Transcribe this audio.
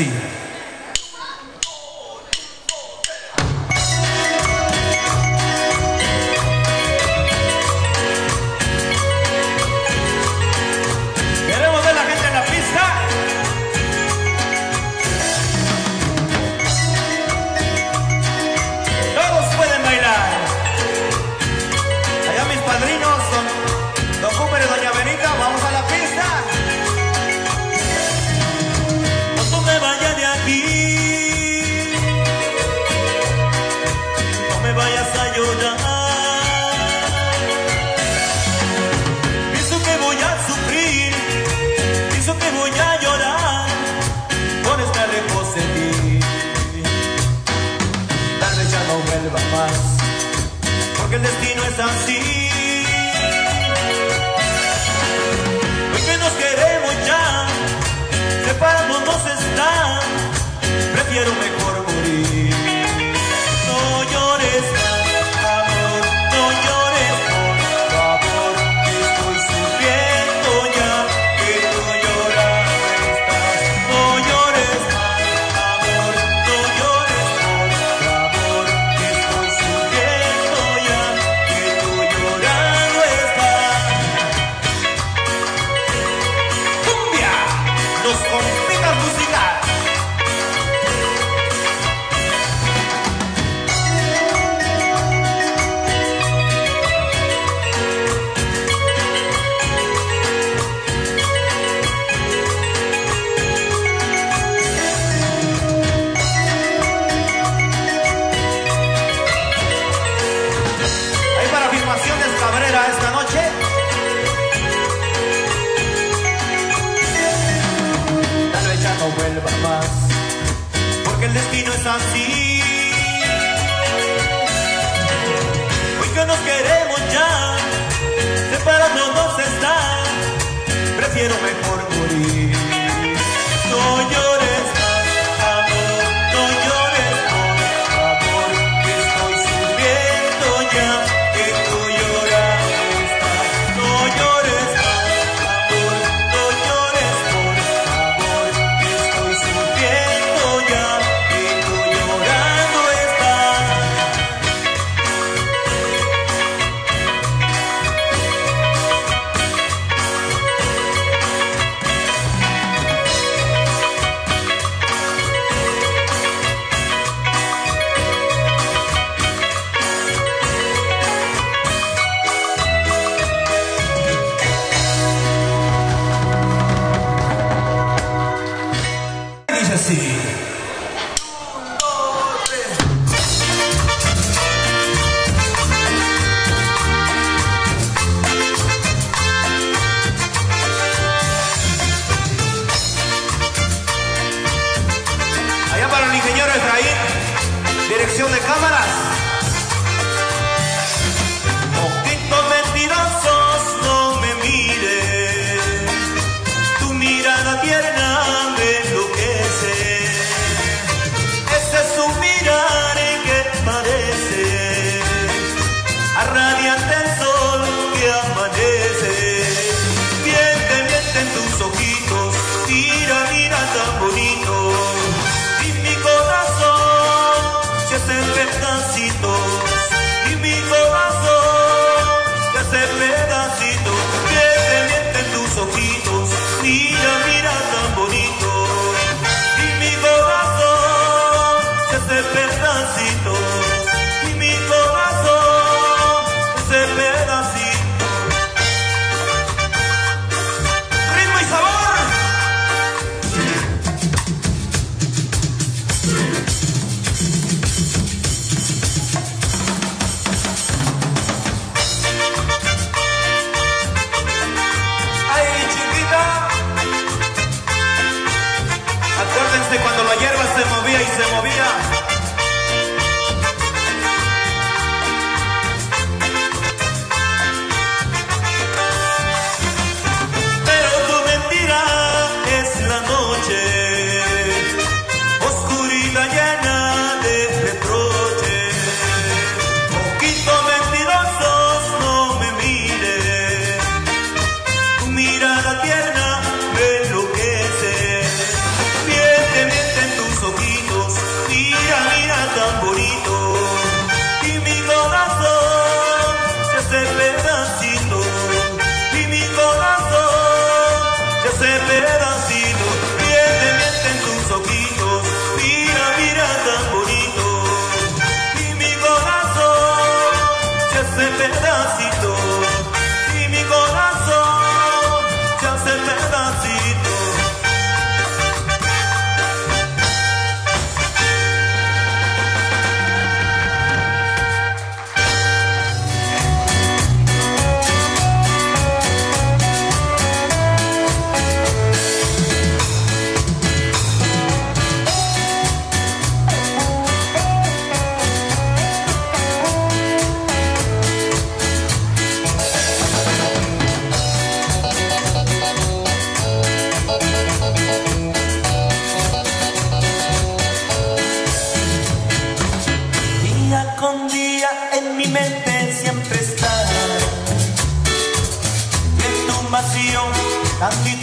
see you. quiero me assim Dirección de cámaras. cidade. Movidas. 난 뒤.